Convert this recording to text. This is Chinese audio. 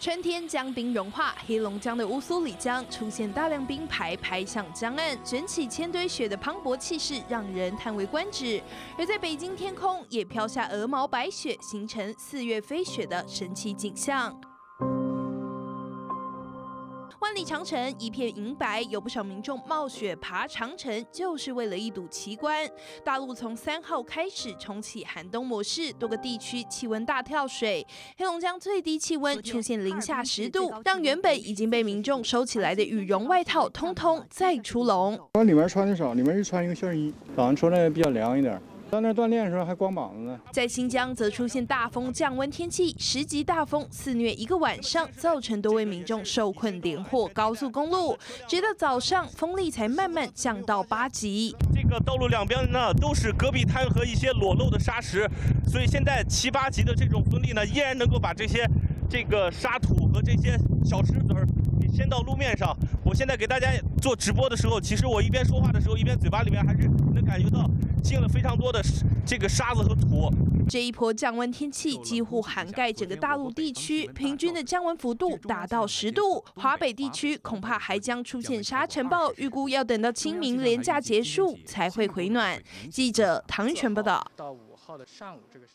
春天将冰融化，黑龙江的乌苏里江出现大量冰排排向江岸，卷起千堆雪的磅礴气势让人叹为观止。而在北京天空也飘下鹅毛白雪，形成四月飞雪的神奇景象。万里长城一片银白，有不少民众冒雪爬长城，就是为了一睹奇观。大陆从三号开始重启寒冬模式，多个地区气温大跳水。黑龙江最低气温出现零下十度，让原本已经被民众收起来的羽绒外套，通通再出笼。我里面穿的少，里面就穿一个线衣，早上出来比较凉一点。到那锻炼的时候还光膀子呢。在新疆则出现大风降温天气，十级大风肆虐一个晚上，造成多位民众受困连祸高速公路，直到早上风力才慢慢降到八级。这个道路两边呢都是戈壁滩和一些裸露的沙石，所以现在七八级的这种风力呢，依然能够把这些这个沙土和这些小石子儿给掀到路面上。我现在给大家做直播的时候，其实我一边说话的时候，一边嘴巴里面还是能感觉到。进了非常多的这个沙子和土。这一波降温天气几乎涵盖整个大陆地区，平均的降温幅度达到十度。华北地区恐怕还将出现沙尘暴，预估要等到清明连假结束才会回暖。记者唐玉泉报道。到五号的上午这个。